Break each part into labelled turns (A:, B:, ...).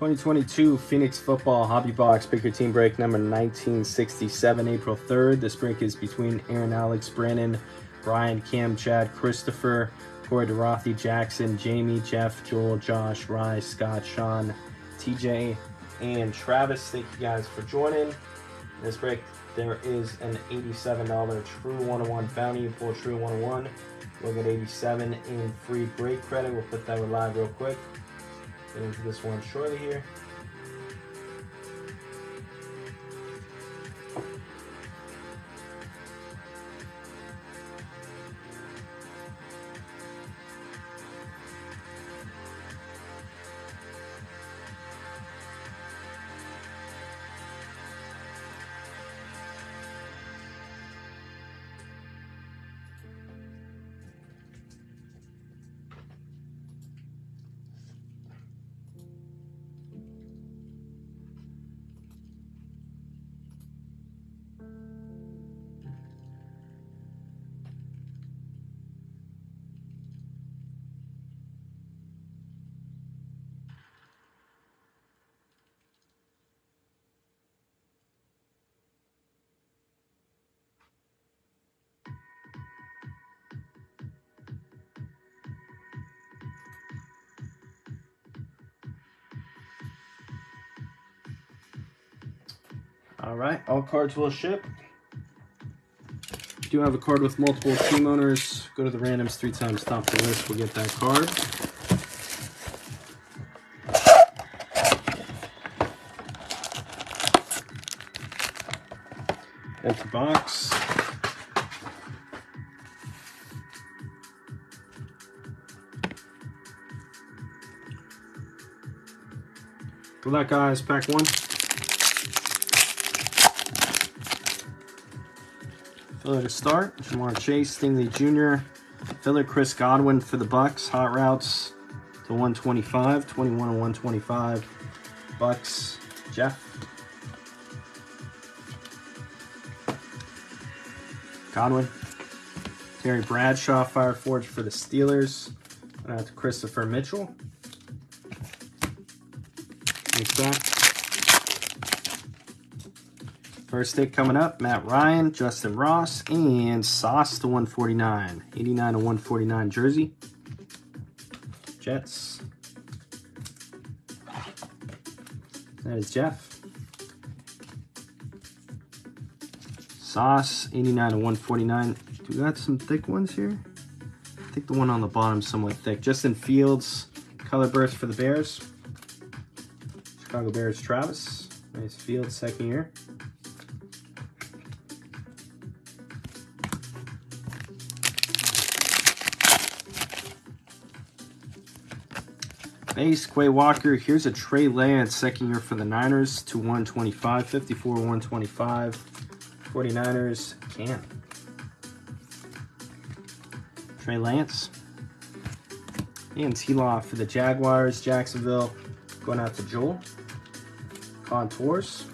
A: 2022 Phoenix Football Hobby Box Pick Your Team Break number 1967, April 3rd. This break is between Aaron, Alex, Brandon, Bryan, Cam, Chad, Christopher, Cory, DeRothy, Jackson, Jamie, Jeff, Joel, Josh, Rye, Scott, Sean, TJ, and Travis. Thank you guys for joining. In this break, there is an $87 True 101 bounty. Pull True 101, We'll get 87 in free break credit. We'll put that live real quick. Get into this one shortly here. All right, all cards will ship. If you do have a card with multiple team owners, go to the randoms three times top the list. We'll get that card. Empty box. Good luck, guys. Pack one. Filler to start, Ja'Marr Chase, Stingley Jr., Filler Chris Godwin for the Bucs, Hot Routes to 125, 21 and 125, Bucs, Jeff. Godwin, Terry Bradshaw, Fireforge for the Steelers, out to Christopher Mitchell. Thanks, back. First stick coming up, Matt Ryan, Justyn Ross, and Sauce to 149. 89 to 149 jersey. Jets. That is Jeff. Sauce, 89 to 149. Do we got some thick ones here? I think the one on the bottom is somewhat thick. Justin Fields, color burst for the Bears. Chicago Bears, Travis. Nice Fields, second year. Base, Quay Walker. Here's a Trey Lance, second year for the Niners to 125, 54, 125. 49ers, Cam. Trey Lance. And T-Law for the Jaguars, Jacksonville. Going out to Joel. Contours.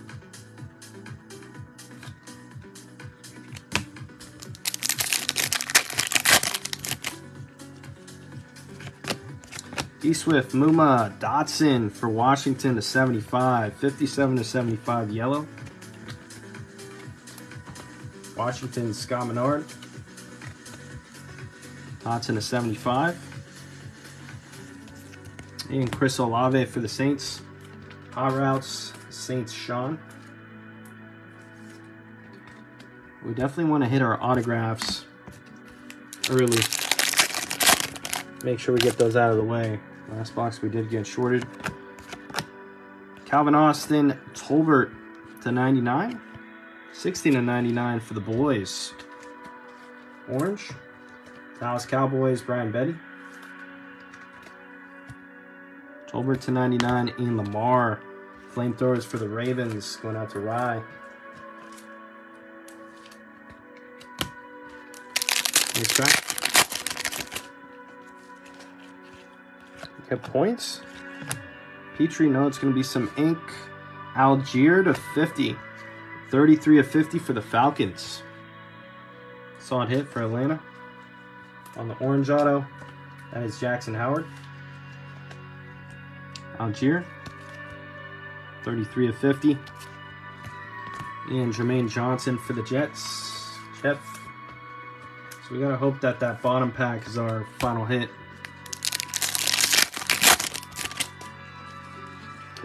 A: D Swift, Muma, Dotson for Washington to 75, 57 to 75 yellow. Washington, Scott Menard. Dotson to 75. And Chris Olave for the Saints. Hot routes, Saints Sean. We definitely want to hit our autographs early. Make sure we get those out of the way. Last box we did get shorted. Calvin Austin, Tolbert to 99. 16 to 99 for the boys. Orange. Dallas Cowboys, Bryan Bedi. Tolbert to 99 in Lamar. Flamethrowers for the Ravens going out to Rye. Nice track. Get points. Petrie, no, it's going to be some ink. Allgeier to 50. 33 of 50 for the Falcons. Solid hit for Atlanta. On the orange auto, that is Jackson Howard. Allgeier. 33 of 50. And Jermaine Johnson for the Jets. Jeff. So we gotta hope that that bottom pack is our final hit.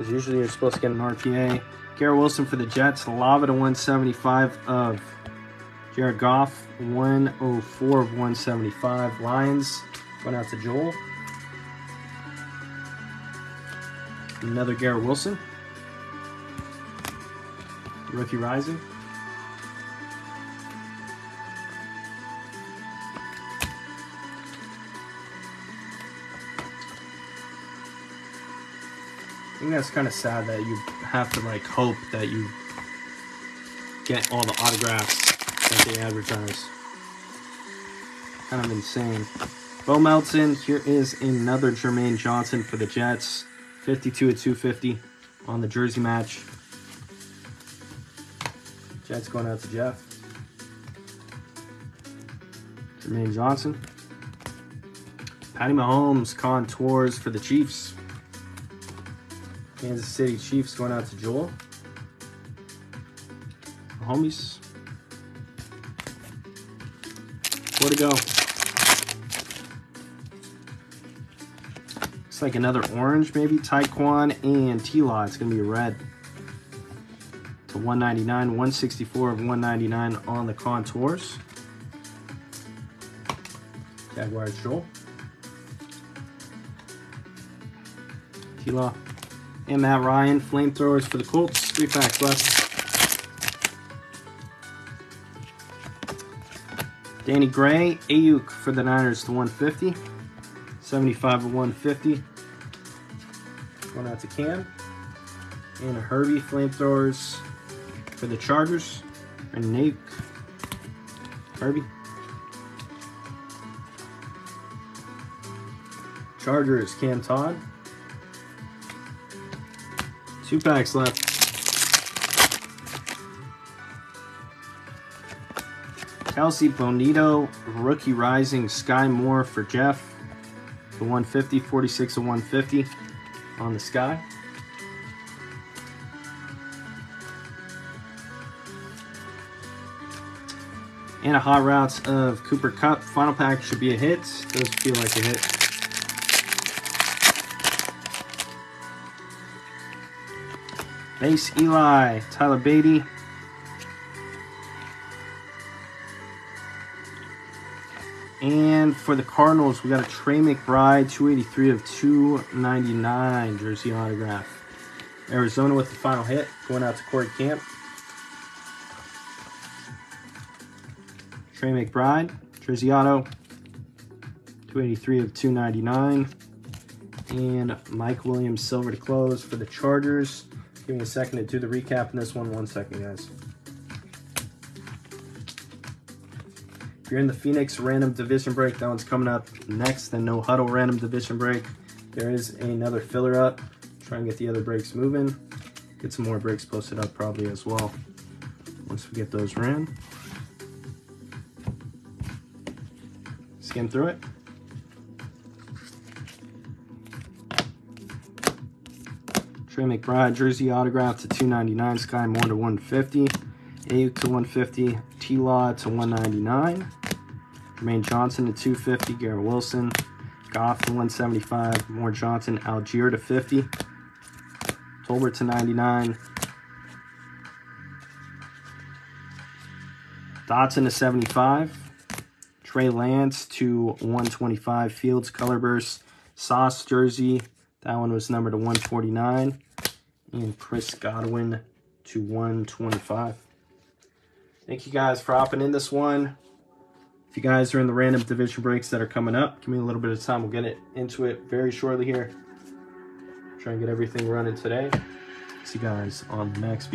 A: Because usually you're supposed to get an RPA. Garrett Wilson for the Jets. Lava to 175 of Jared Goff. 104 of 175. Lions. Went out to Joel. Another Garrett Wilson. Rookie Rising. I think that's kind of sad that you have to like hope that you get all the autographs that they advertise. Kind of insane. Bo Melton, here is another Jermaine Johnson for the Jets. 52 at 250 on the jersey match. Jets going out to Jeff. Jermaine Johnson. Patty Mahomes contours for the Chiefs. Kansas City Chiefs going out to Joel. Homies. Where to go? Looks like another orange, maybe. Tyquan and T-Law. It's going to be red. To 199, 164 of 199 on the contours. Jaguars Joel. T-Law. And Matt Ryan, flamethrowers for the Colts. Three packs left. Danny Gray, Aiyuk for the Niners to 150. 75 of 150. Going out to Cam. And Herbie, flamethrowers for the Chargers. And Nate. Herbie. Chargers, Cam Todd. Two packs left. Kelsey Bonito, Rookie Rising, Skyy Moore for Jeff. The 150, 46 of 150 on the Sky. And a hot routes of Cooper Kupp. Final pack should be a hit. Does feel like a hit. Base Eli, Tyler Badie. And for the Cardinals, we got a Trey McBride, 283 of 299 jersey autograph. Arizona with the final hit, going out to Cory Camp. Trey McBride, jersey auto, 283 of 299. And Mike Williams, silver to close for the Chargers. Give me a second to do the recap in this one. One second, guys. If you're in the Phoenix random division break, that one's coming up next. The no huddle random division break. There is another filler up. Try and get the other breaks moving. Get some more breaks posted up probably as well. Once we get those ran. Skim through it. Trey McBride, jersey autograph to 299, Skyy Moore to 150, Aiyuk to 150, T-Law to 199, Jermaine Johnson to 250, Garrett Wilson, Goff to 175, Moore Johnson, Allgeier to 50, Tolbert to 99, Dotson to 75, Trey Lance to 125, Fields Color Burst, Sauce jersey, that one was numbered to 149. And Chris Godwin to 125. Thank you guys for hopping in this one. If you guys are in the random division breaks that are coming up, give me a little bit of time. We'll get it into it very shortly here. Try and get everything running today. See you guys on the next.